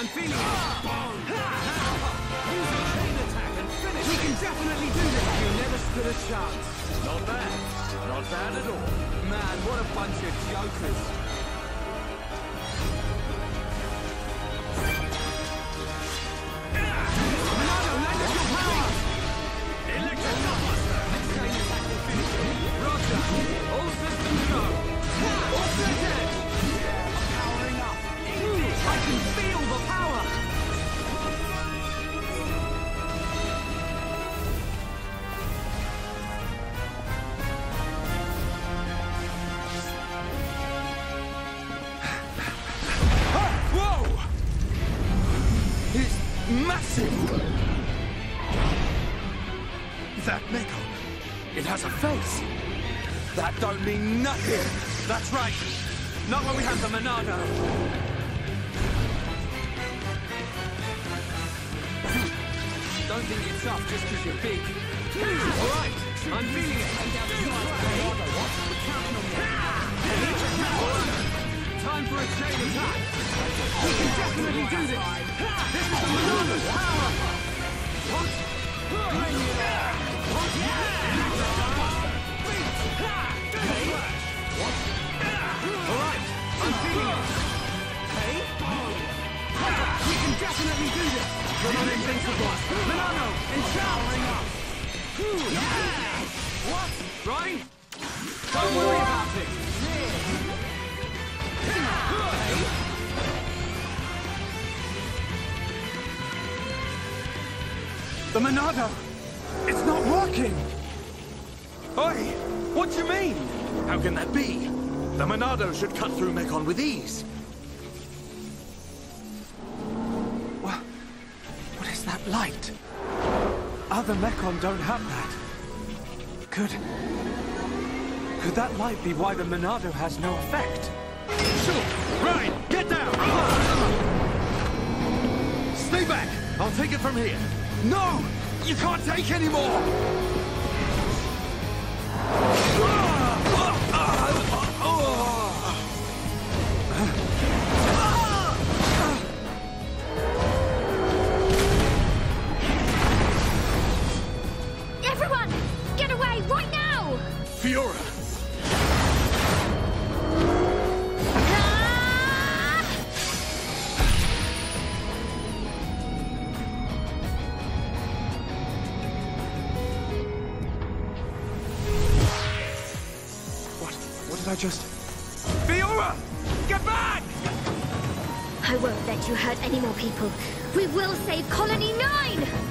I'm feeling it. Use a chain attack and finish We can definitely do this. You never stood a chance. Not bad. Not bad at all. Man, what a bunch of jokers. Ronaldo, That don't mean nothing. That's right. Not when we have the Monado. Don't think you're tough just because you're big. All right, I'm feeling it. We're counting on you. Time for a chain attack. We can definitely do this. This is the Monado's power. What? What? All right, I'm feeling it. Hey? We can definitely do this. Yeah! What? Reyn? Don't worry about it. The Monado! It's not working! Oi! What do you mean? How can that be? The Monado should cut through Mechon with ease. What? What is that light? Other Mechon don't have that. Could... Could that light be why the Monado has no effect? Sure! Reyn, get down! Stay back! I'll take it from here. No! You can't take any more! Any more people. We will save Colony 9!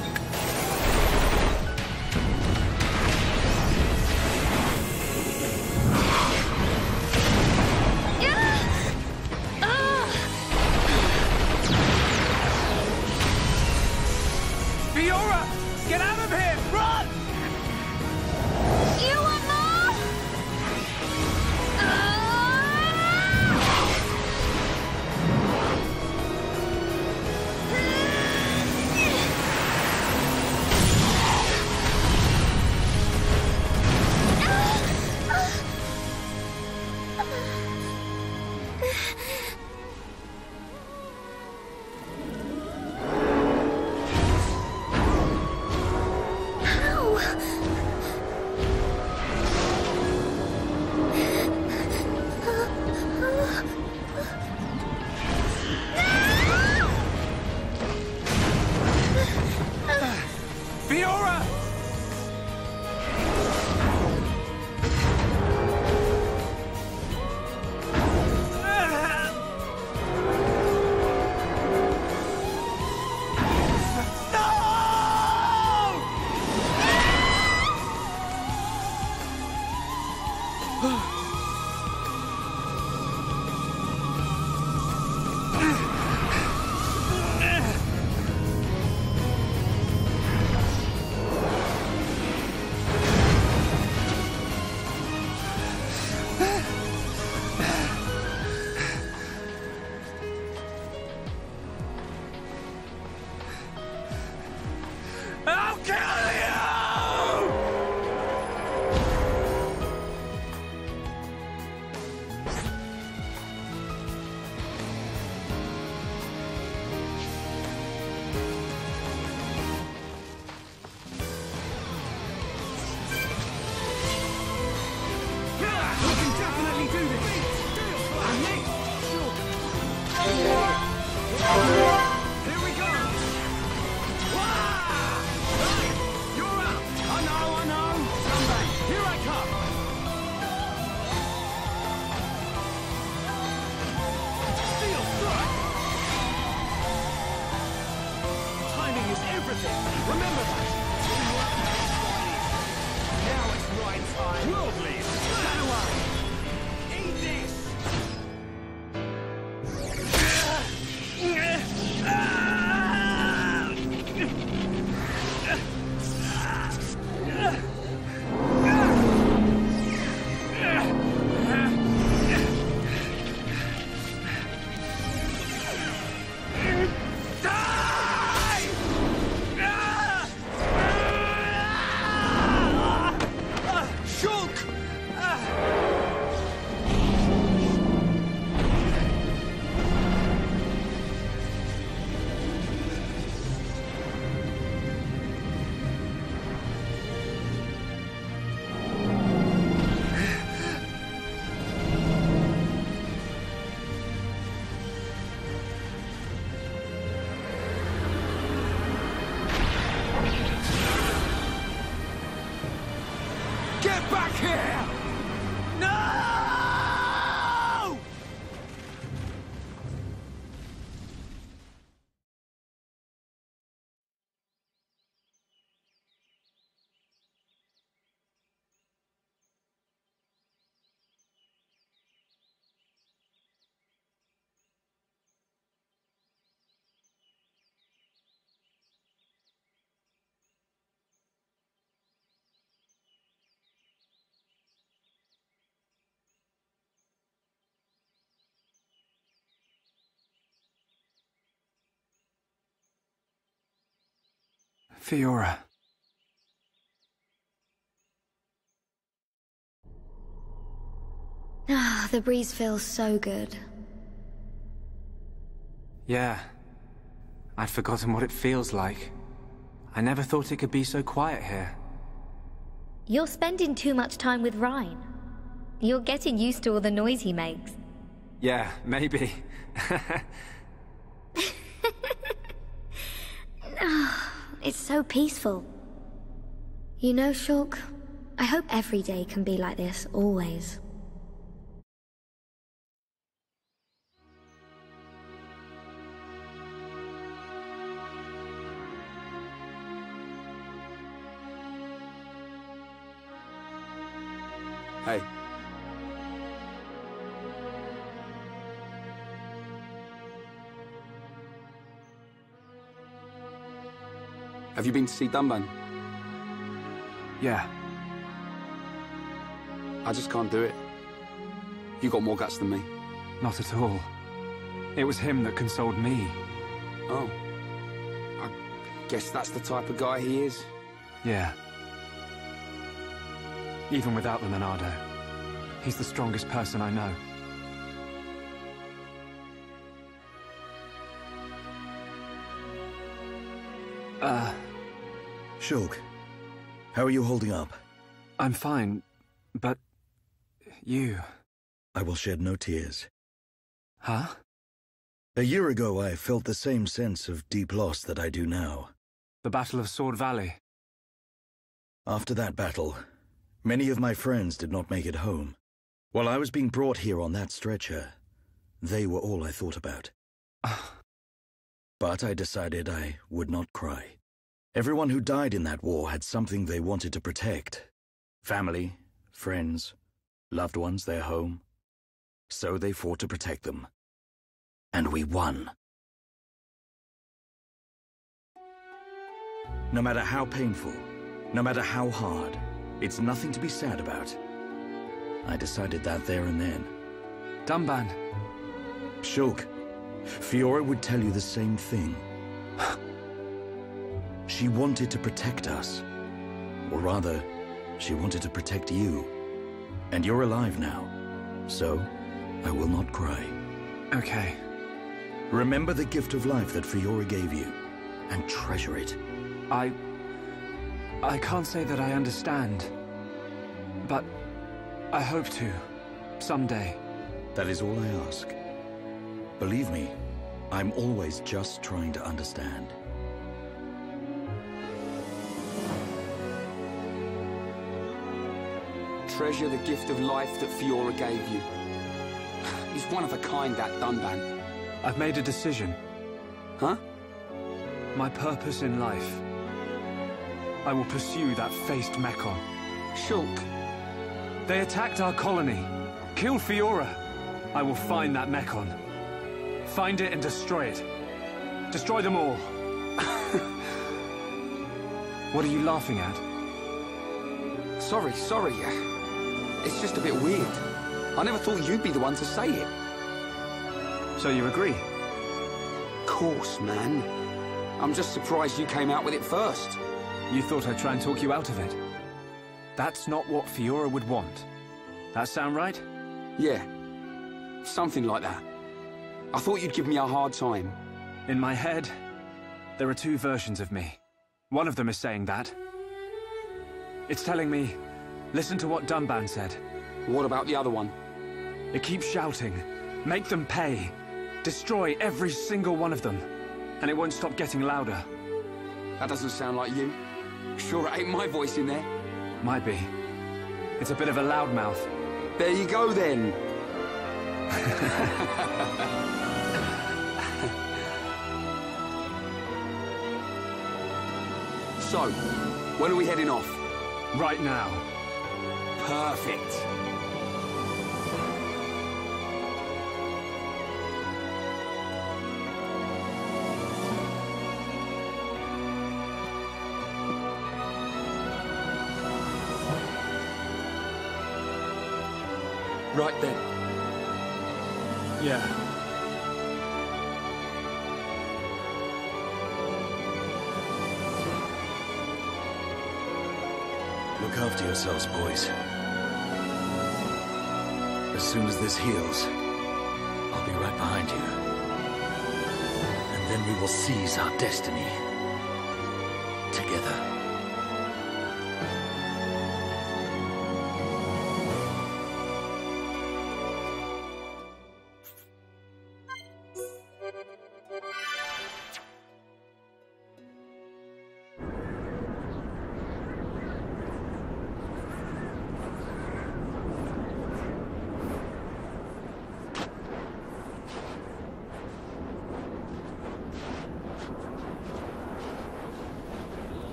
Fiora. Ah, the breeze feels so good. Yeah. I'd forgotten what it feels like. I never thought it could be so quiet here. You're spending too much time with Reyn. You're getting used to all the noise he makes. Yeah, maybe. It's so peaceful. You know, Shulk, I hope every day can be like this, always. Hey. Have you been to see Dunban? yeah. I just can't do it. You got more guts than me. Not at all. It was him that consoled me. Oh. I guess that's the type of guy he is. Yeah. Even without the Monado, he's the strongest person I know. Uh, Shulk, how are you holding up? I'm fine, but you, I will shed no tears. huh? A year ago, I felt the same sense of deep loss that I do now. The Battle of Sword Valley. After that battle, many of my friends did not make it home. While I was being brought here on that stretcher, they were all I thought about. Ah. But I decided I would not cry. Everyone who died in that war had something they wanted to protect. Family, friends, loved ones, their home. So they fought to protect them. And we won. No matter how painful, no matter how hard, it's nothing to be sad about. I decided that there and then. Dunban. Shulk, Fiora would tell you the same thing. she wanted to protect us. Or rather, she wanted to protect you. And you're alive now. So, I will not cry. Okay. Remember the gift of life that Fiora gave you, and treasure it. I... I can't say that I understand. But I hope to. Someday. That is all I ask. Believe me, I'm always just trying to understand. Treasure the gift of life that Fiora gave you. He's one of a kind, that Dunban. I've made a decision. Huh? My purpose in life. I will pursue that faced Mechon. Shulk. They attacked our colony. Killed Fiora. I will find that Mechon. Find it and destroy it. Destroy them all. what are you laughing at? Sorry, sorry. It's just a bit weird. I never thought you'd be the one to say it. So you agree? Of course, man. I'm just surprised you came out with it first. You thought I'd try and talk you out of it. That's not what Fiora would want. That sound right? Yeah. Something like that. I thought you'd give me a hard time. In my head, there are two versions of me. One of them is saying that. It's telling me, listen to what Dunban said. What about the other one? It keeps shouting, make them pay, destroy every single one of them, and it won't stop getting louder. That doesn't sound like you. Sure it ain't my voice in there. Might be. It's a bit of a loudmouth. There you go then. so, when are we heading off? Right now. Perfect. Right then. Yeah. Look after yourselves, boys. As soon as this heals, I'll be right behind you. And then we will seize our destiny.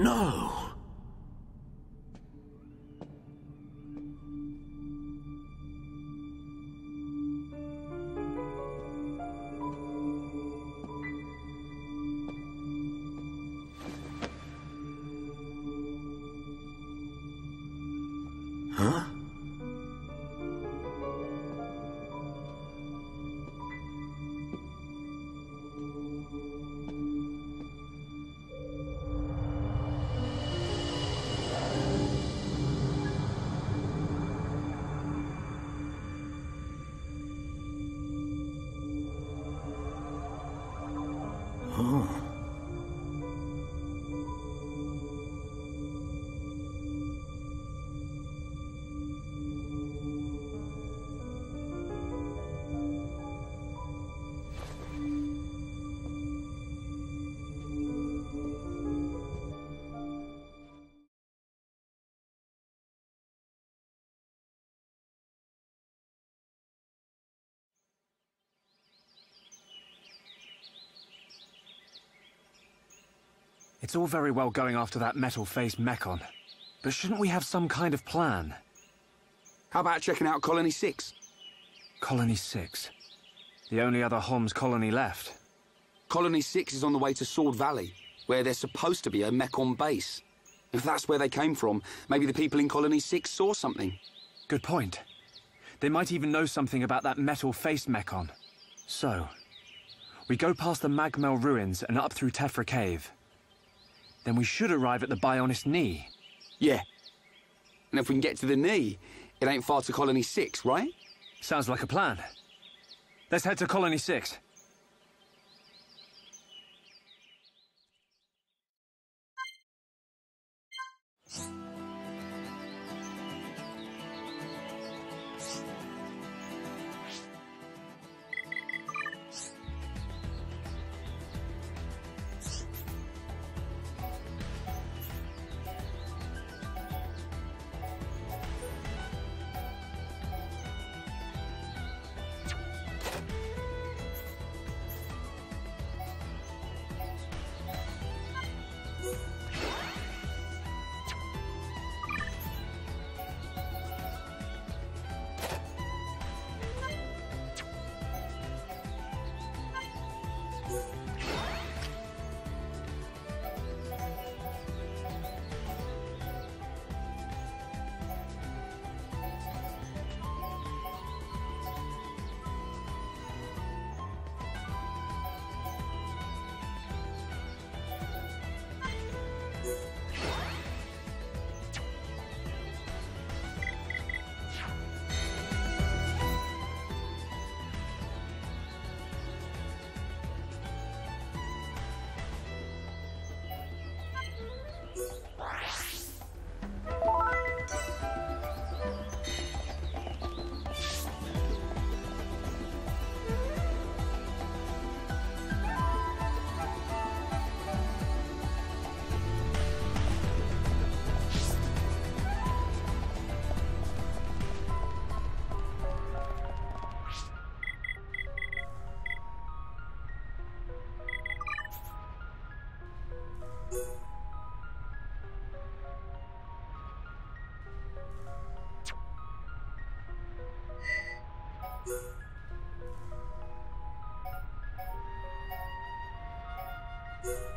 No! It's all very well going after that metal-faced Mechon, but shouldn't we have some kind of plan? How about checking out Colony 6? Colony 6. The only other Homs colony left. Colony 6 is on the way to Sword Valley, where there's supposed to be a Mechon base. If that's where they came from, maybe the people in Colony 6 saw something. Good point. They might even know something about that metal-faced Mechon. So, we go past the Magmel ruins and up through Tephra Cave. Then we should arrive at the Bionis Knee. Yeah. And if we can get to the knee, it ain't far to Colony 6, right? Sounds like a plan. Let's head to Colony 6. Hello.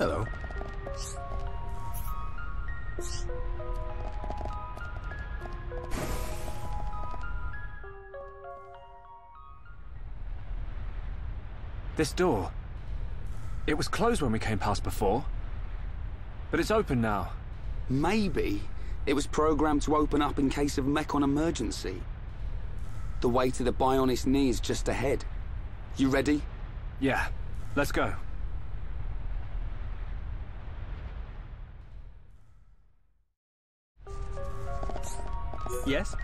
Hello. This door. It was closed when we came past before. But it's open now. Maybe it was programmed to open up in case of Mechon emergency. The way to the Bionis knee is just ahead. You ready? Yeah, let's go. Yes?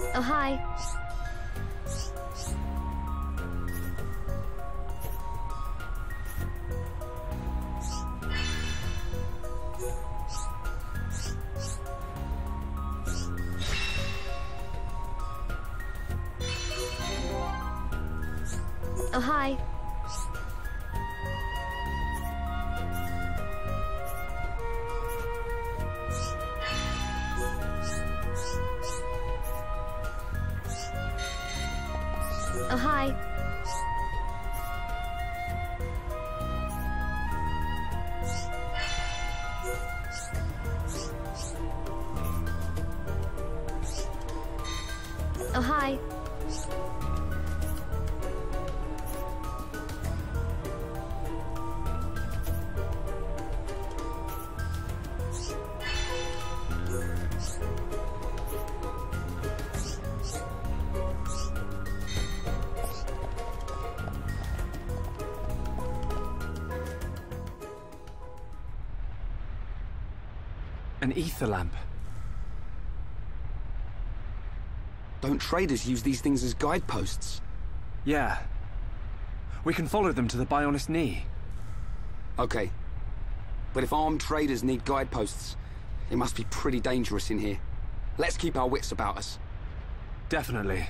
Oh, hi. Oh, hi. ether lamp. Don't traders use these things as guideposts? Yeah. We can follow them to the Bionis knee. Okay. But if armed traders need guideposts, it must be pretty dangerous in here. Let's keep our wits about us. Definitely.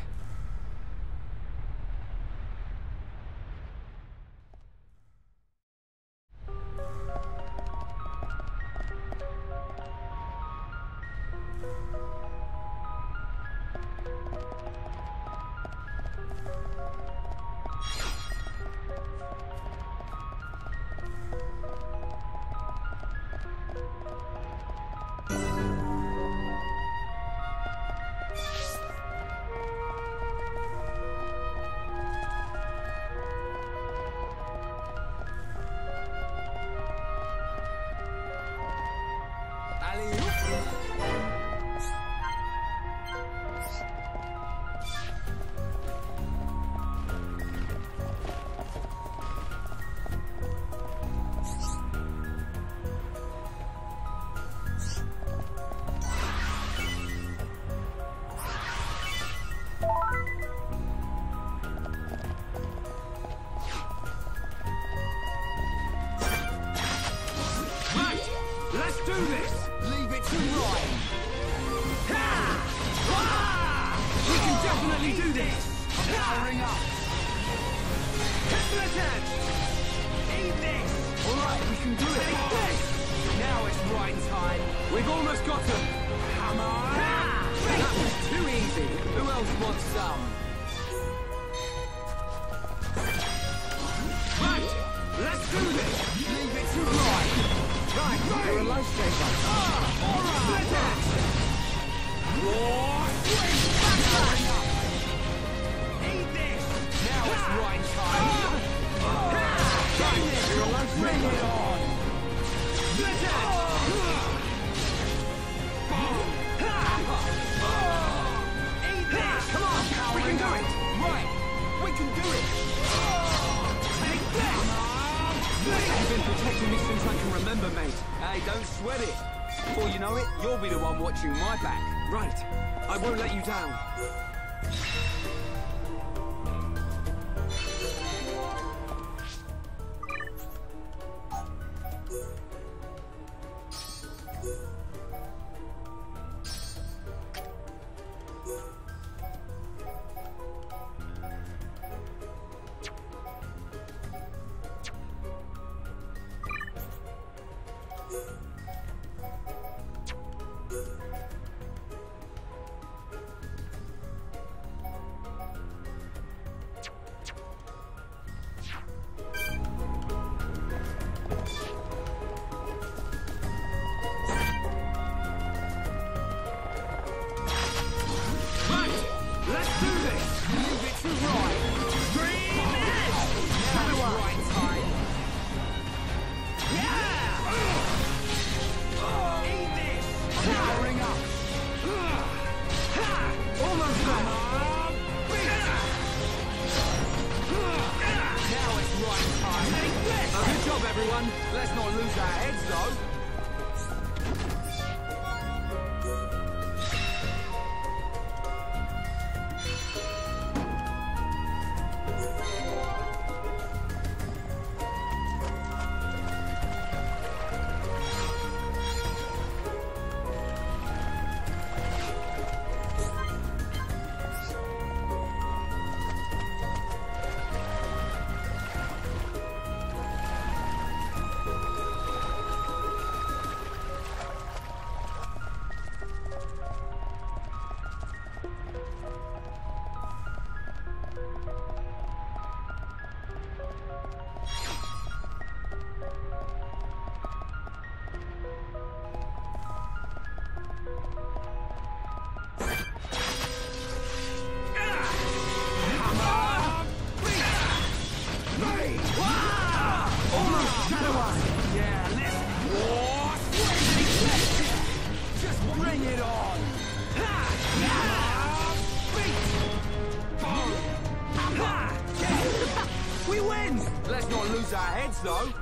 Don't lose our heads, though.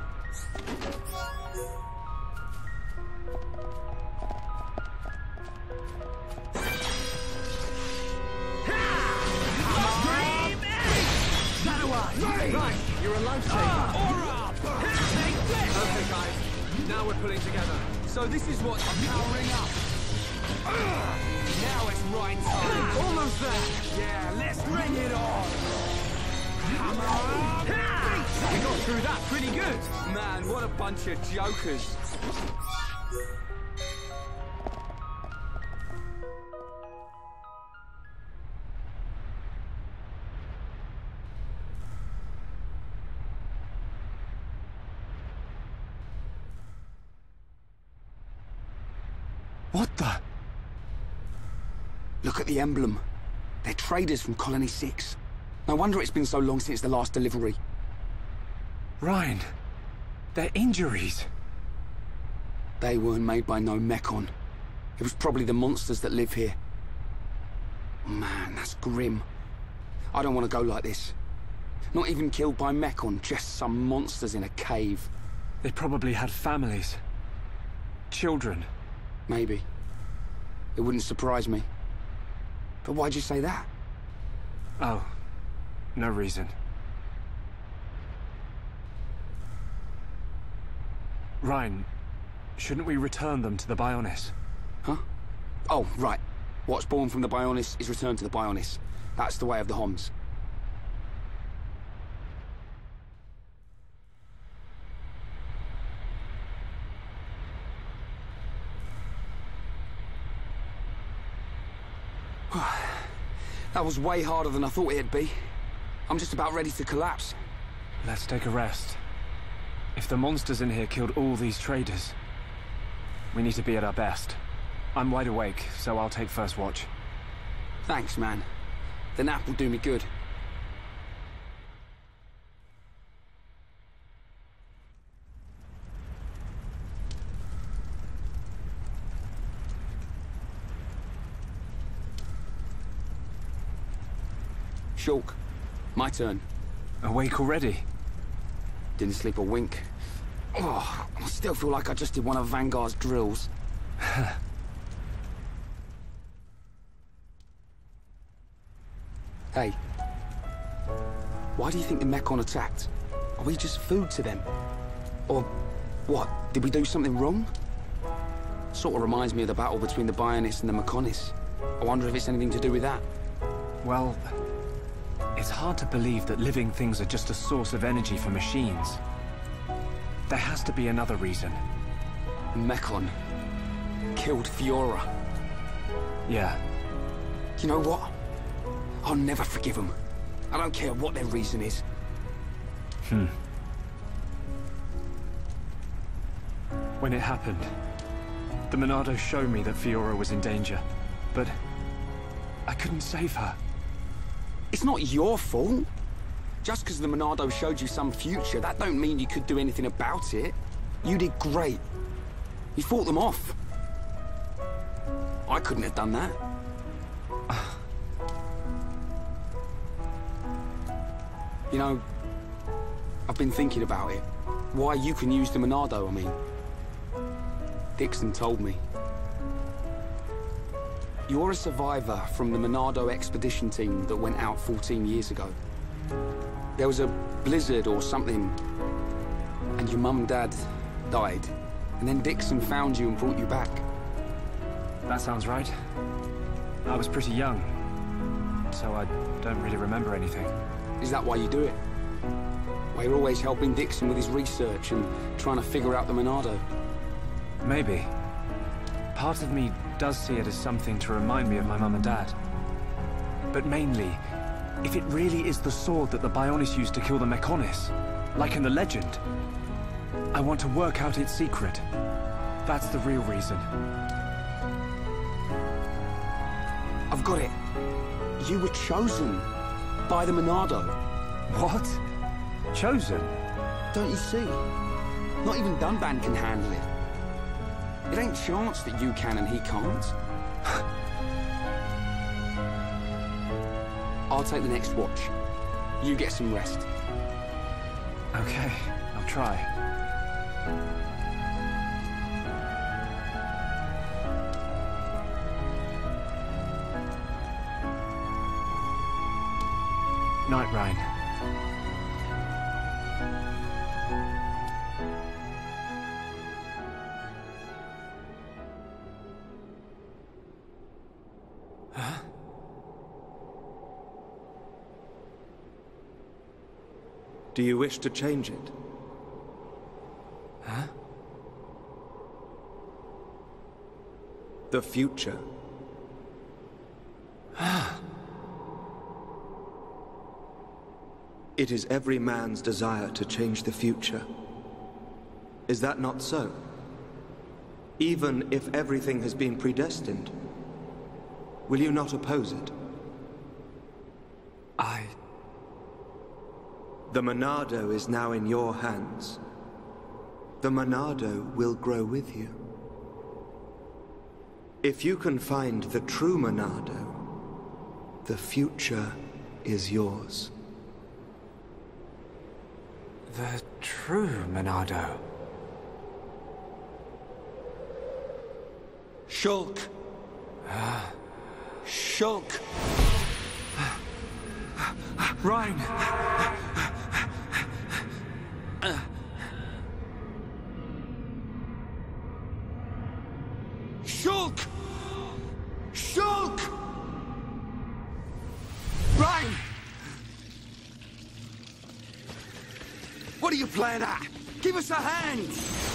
Right, you're a lunch taker. Ah, okay, guys, now we're pulling together. So this is what I'm powering up. now it's right time. Almost there. Yeah, let's bring it on. We got through that pretty good. Man, what a bunch of jokers. What the? Look at the emblem. They're traders from Colony 6. No wonder it's been so long since the last delivery. Reyn, their injuries. They weren't made by no Mechon. It was probably the monsters that live here. Man, that's grim. I don't want to go like this. Not even killed by Mechon, just some monsters in a cave. They probably had families. Children. Maybe. It wouldn't surprise me. But why'd you say that? Oh, no reason. Reyn, shouldn't we return them to the Bionis? Huh? Oh, right. What's born from the Bionis is returned to the Bionis. That's the way of the Homs. that was way harder than I thought it'd be. I'm just about ready to collapse. Let's take a rest. If the monsters in here killed all these traders, we need to be at our best. I'm wide awake, so I'll take first watch. Thanks, man. The nap will do me good. Shulk, my turn. Awake already? Didn't sleep a wink. Oh, I still feel like I just did one of Vanguard's drills. hey. Why do you think the Mechon attacked? Are we just food to them? Or what? Did we do something wrong? Sort of reminds me of the battle between the Bionis and the Mechonis. I wonder if it's anything to do with that. Well, it's hard to believe that living things are just a source of energy for machines. There has to be another reason. Mechon killed Fiora. Yeah. You know what? I'll never forgive them. I don't care what their reason is. Hmm. When it happened, the Monado showed me that Fiora was in danger, but I couldn't save her. It's not your fault. Just because the Monado showed you some future, that don't mean you could do anything about it. You did great. You fought them off. I couldn't have done that. you know, I've been thinking about it. Why you can use the Monado, I mean. Dixon told me. You're a survivor from the Monado expedition team that went out 14 years ago. There was a blizzard or something, and your mum and dad died. And then Dixon found you and brought you back. That sounds right. I was pretty young, so I don't really remember anything. Is that why you do it? Why you're always helping Dixon with his research and trying to figure out the Monado? Maybe. Part of me does see it as something to remind me of my mum and dad. But mainly, if it really is the sword that the Bionis used to kill the Mechonis, like in the legend, I want to work out its secret. That's the real reason. I've got it. You were chosen by the Monado. What? Chosen? Don't you see? Not even Dunban can handle it. It ain't chance that you can and he can't. I'll take the next watch. You get some rest. Okay, I'll try. Wish to change it? Huh? The future. Ah. it is every man's desire to change the future. Is that not so? Even if everything has been predestined, will you not oppose it? I... The Monado is now in your hands. The Monado will grow with you. If you can find the true Monado, the future is yours. The true Monado. Shulk! Ah. Shulk! Reyn! Give us a hand!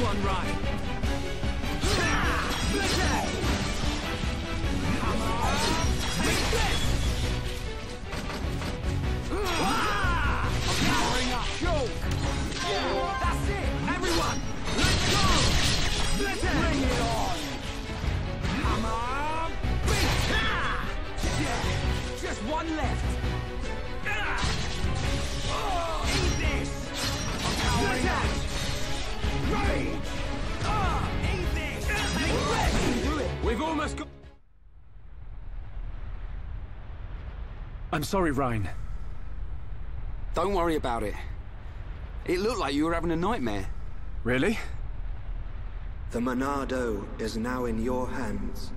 One, right! Come on! This! Powering up! Yeah! That's it! Everyone! Let's go! Bring it on! Come on! Ah! Yeah! Just one left! It! We've almost got... I'm sorry, Reyn. Don't worry about it. It looked like you were having a nightmare. Really? The Monado is now in your hands.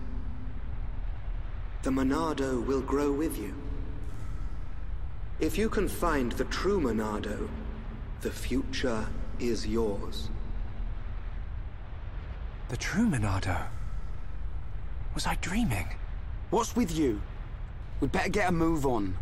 The Monado will grow with you. If you can find the true Monado, the future is yours. The true Monado? Was I dreaming? What's with you? We'd better get a move on.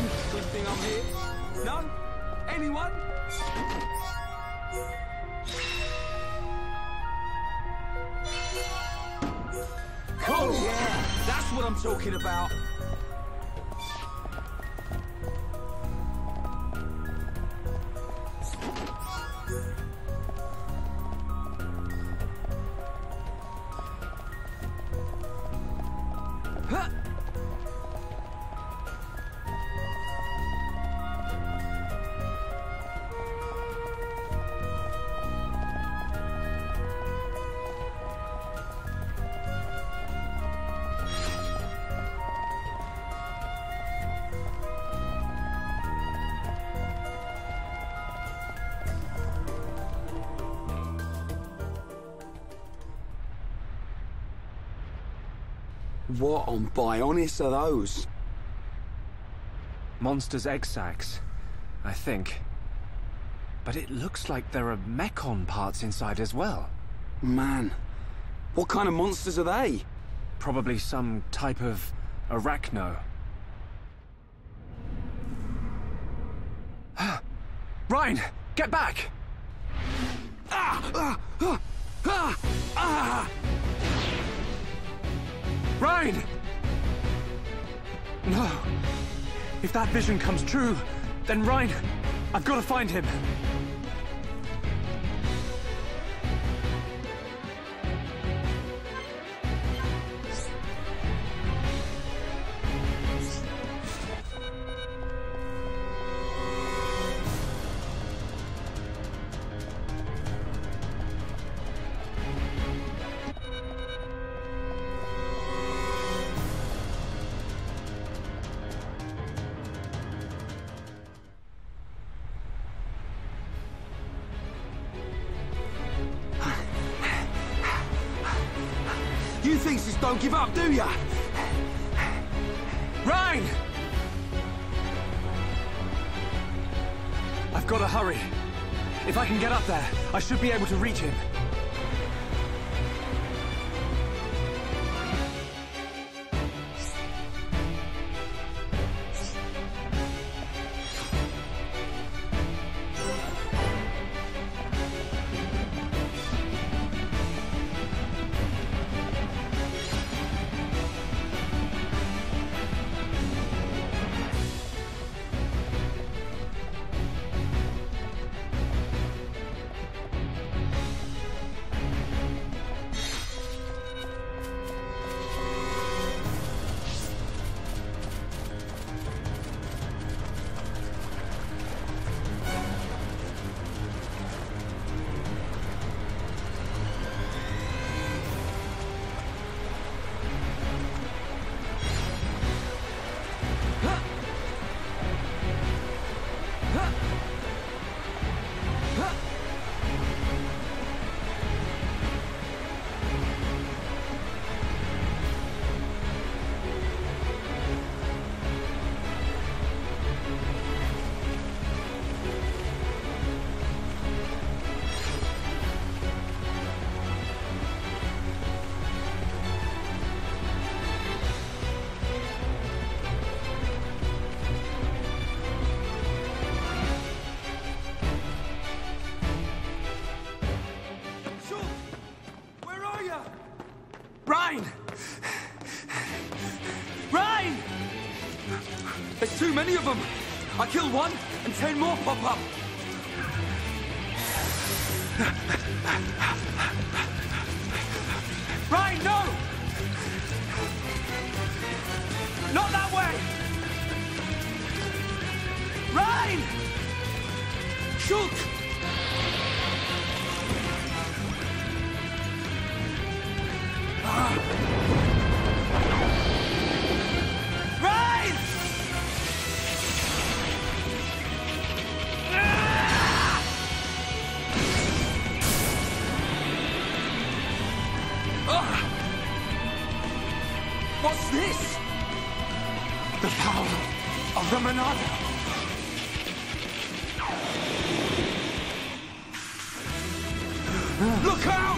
Job, everyone. Good thing I'm here. No? Anyone? Oh, yeah! That's what I'm talking about. What on Bionis are those? Monsters' egg sacs, I think. But it looks like there are Mechon parts inside as well. Man, what kind of monsters are they? Probably some type of arachno. Reyn, get back! Ah, ah, ah, Reyn! No. If that vision comes true, then Reyn, I've got to find him. Don't give up, do ya? Reyn! I've got to hurry. If I can get up there, I should be able to reach him. Reyn! There's too many of them. I kill one, and ten more pop up. Reyn, no! Not that way! Reyn! Shoot! What's this? The power of the Monado. Look out!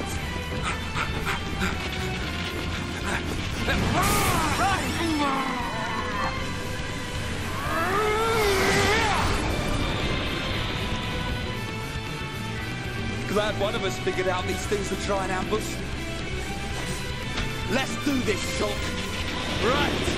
Glad one of us figured out these things would try and ambush. Let's do this, Shulk. Right.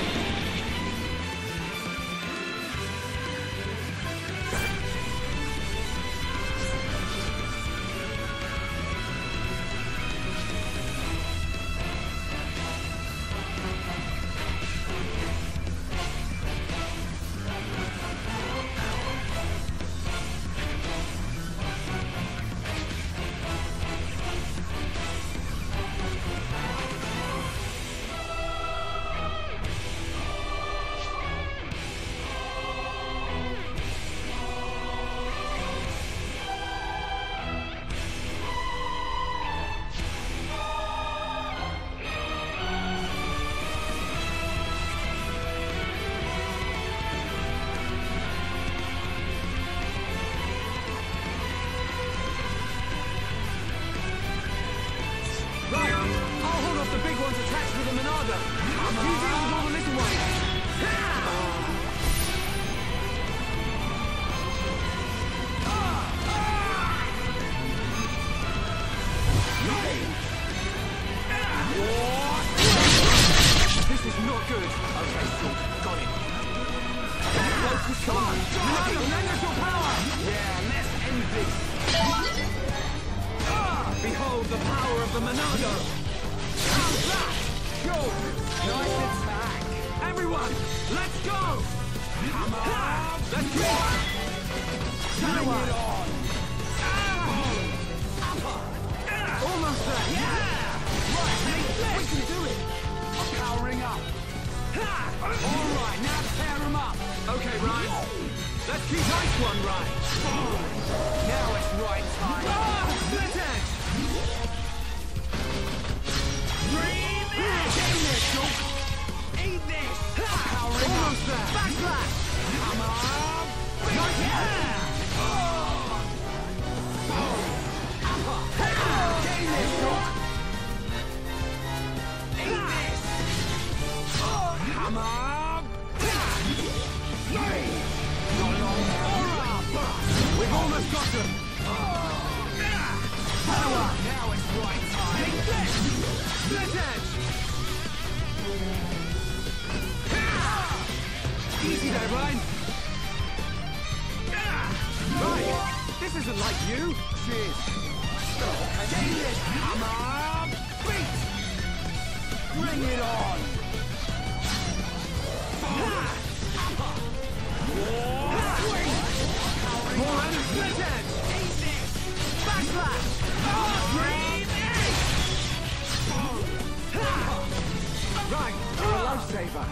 Bring it on! Backlash! Right, you're a lifesaver!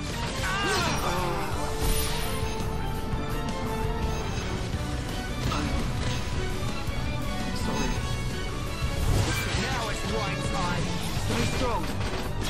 Sorry. Now it's right time! Stay strong!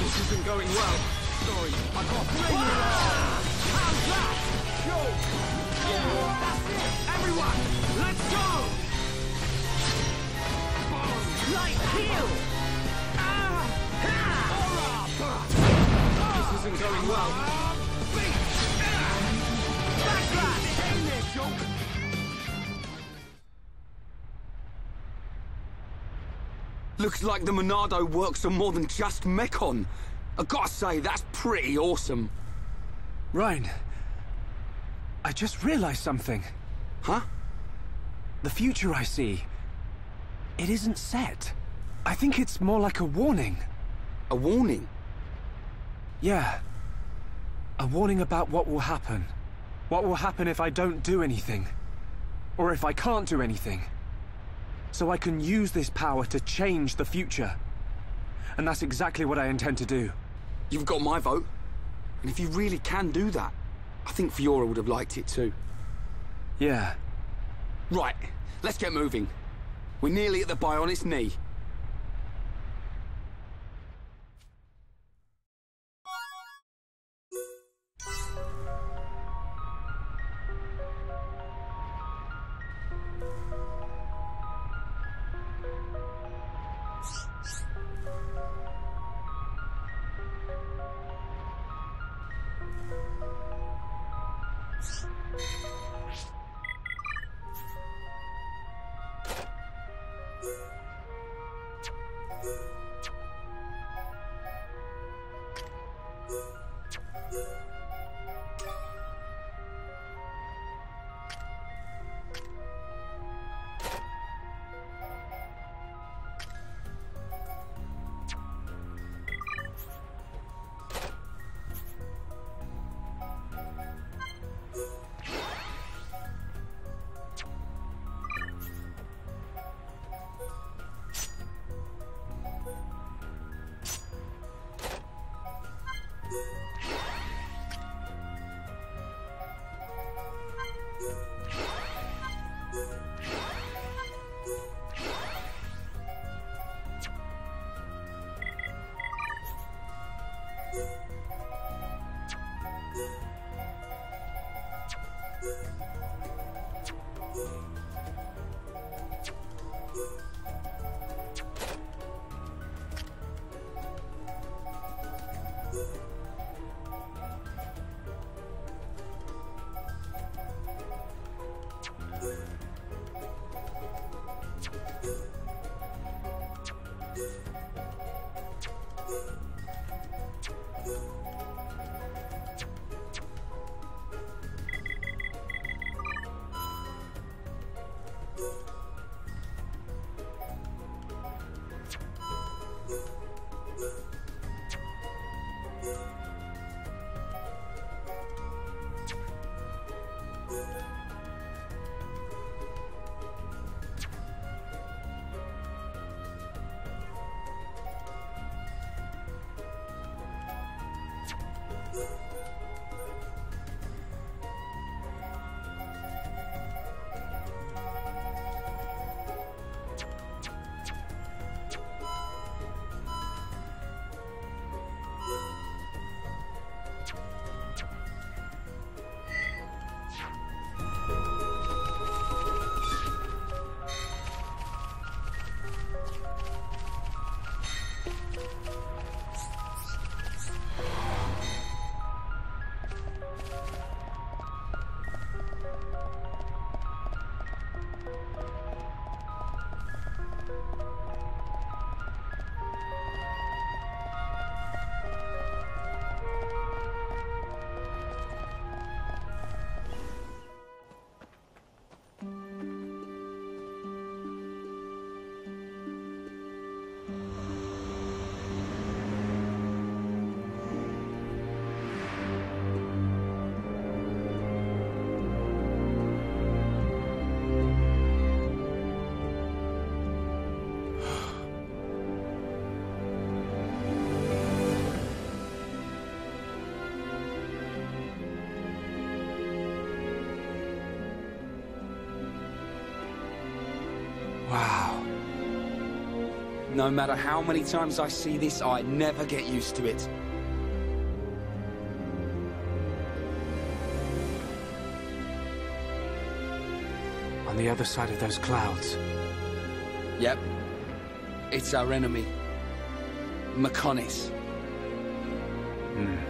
This isn't going well. Sorry, I got flame Looks like the Monado works on more than just Mechon. I gotta say, that's pretty awesome. Reyn, I just realized something. Huh? The future I see, it isn't set. I think it's more like a warning. A warning? Yeah. A warning about what will happen. What will happen if I don't do anything. Or if I can't do anything. So I can use this power to change the future. And that's exactly what I intend to do. You've got my vote. And if you really can do that, I think Fiora would have liked it too. Yeah. Right, let's get moving. We're nearly at the Bionis knee. No matter how many times I see this, I never get used to it. On the other side of those clouds. Yep. It's our enemy. Mechonis. Our hmm.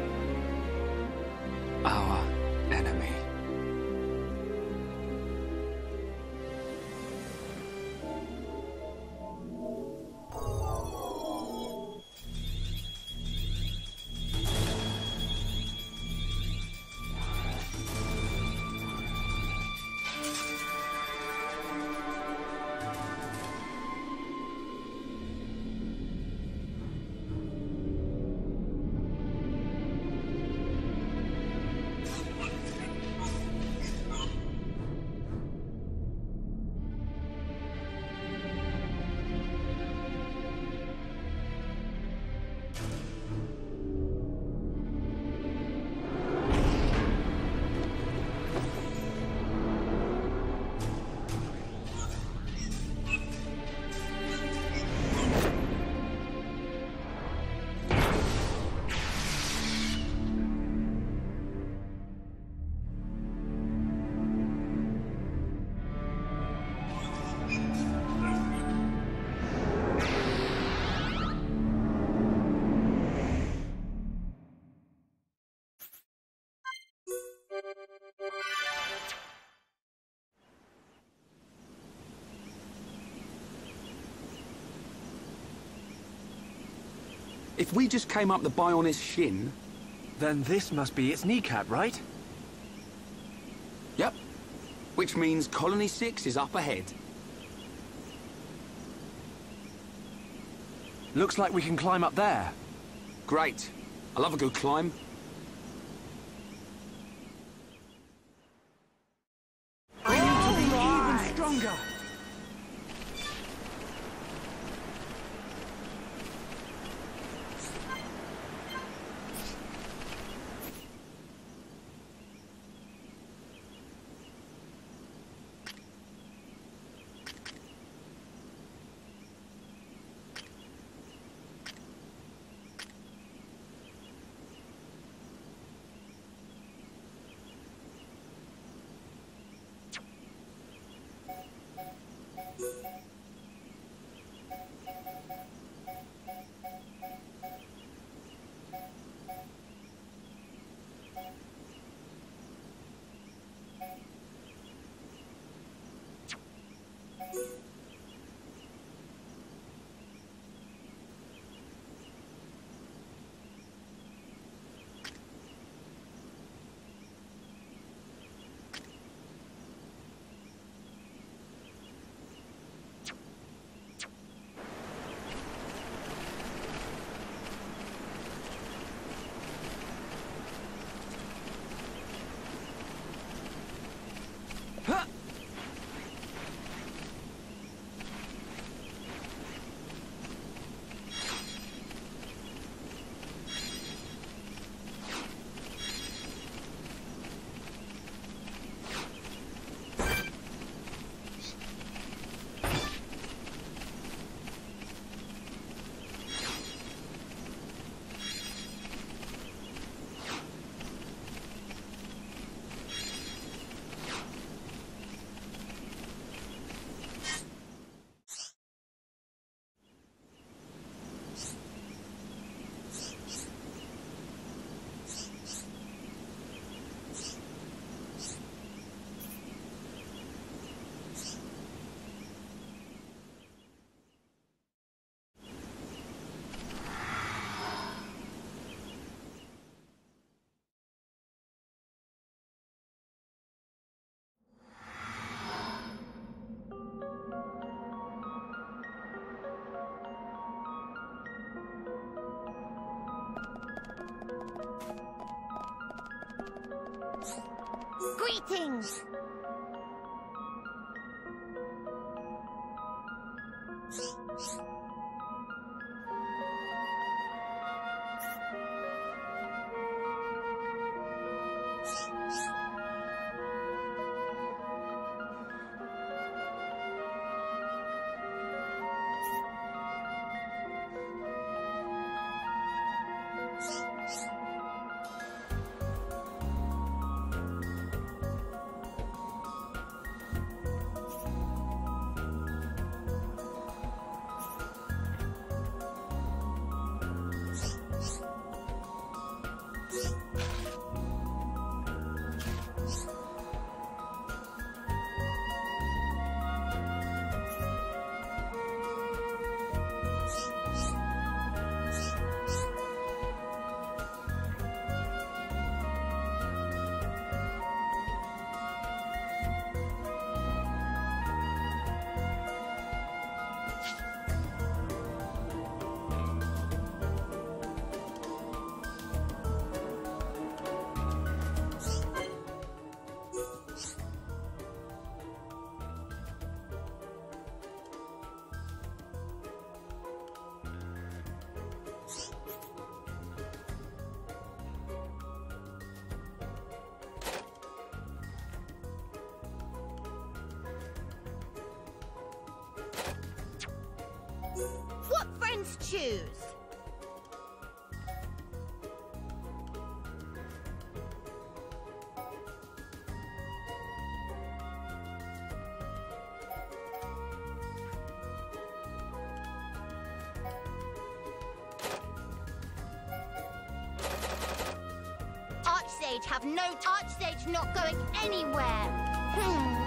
If we just came up the Bionis shin... Then this must be its kneecap, right? Yep. Which means Colony 6 is up ahead. Looks like we can climb up there. Great. I love a good climb. you Greetings! Let's choose. Archsage have no... Archsage not going anywhere. Hmm.